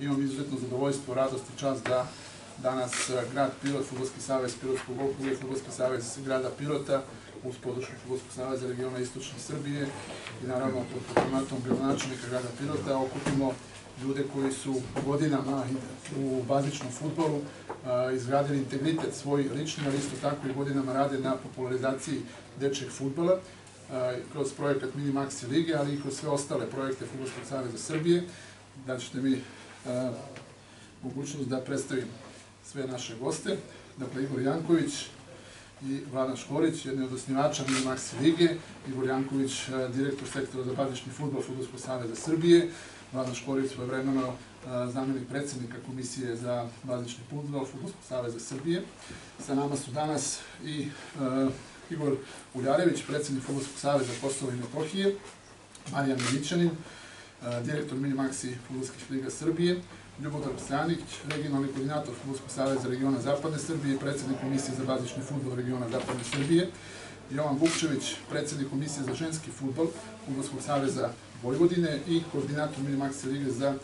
Imam izuzetno zadovoljstvo, radost i čast da danas e, grad Pirot, Futbolski savez Pirotskog okruga i savez grada Pirota uz podršku Futbolskog saveza regiona Istočne Srbije i naravno pod patronatom gradonačelnika grada Pirota okupimo ljude koji su godinama u bazičnom futbolu izgradili integritet svoj lični, ali isto tako i godinama rade na popularizaciji dečjeg futbola kroz projekat Mini Maxi Lige, ali i kroz sve ostale projekte Futbolskog saveza Srbije. Da ćete mi a, mogućnost da predstavim sve naše goste. Dakle, Igor Janković i Vladan Škorić, jedni od osnivača Mini Maxi Lige, Igor Janković, direktor sektora za bazični futbol Futbolskog saveza Srbije, Vladan Škorić, svoje vremeno zamenik predsednika Komisije za bazični futbol Futbolskog saveza Srbije. Sa nama su danas i Igor Uljarević, predsednik Futbolskog saveza Kosova i Metohije, Marijan Milićanin, uh, direktor Mini Maxi Futbolskih liga Srbije, Ljubodar Psjanić, regionalni koordinator Futbolskog saveza regiona Zapadne Srbije, predsednik Komisije za bazični futbol regiona Zapadne Srbije, Jovan Vukčević, predsednik Komisije za ženski futbol Futbolskog saveza Vojvodine i koordinator Mini Maxi Lige za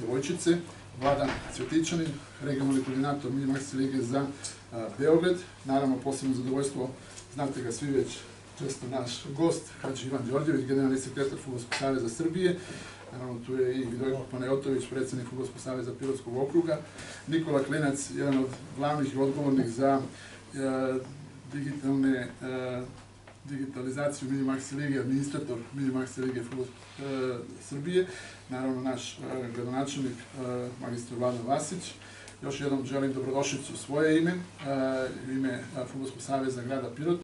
devojčice, Vladan Cvjetićanin, regionalni koordinator Mini Maxi Lige za a, Beograd. Naravno, posebno zadovoljstvo, znate ga svi već često naš gost, Hadži Ivan Đorđević, generalni sekretar Futbolskog saveza Srbije. Naravno, tu je i Vidojko Panajotović, predsednik Futbolskog saveza Pirotskog okruga. Nikola Klinac, jedan od glavnih i odgovornih za a, digitalne e, digitalizaciju Mini Maxi Lige, administrator Mini Maxi Lige e, Srbije, naravno naš e, gradonačelnik e, magistar Vladan Vasić. Još jednom želim dobrodošlicu svoje ime, e, ime e, Futbolskog saveza grada Pirota.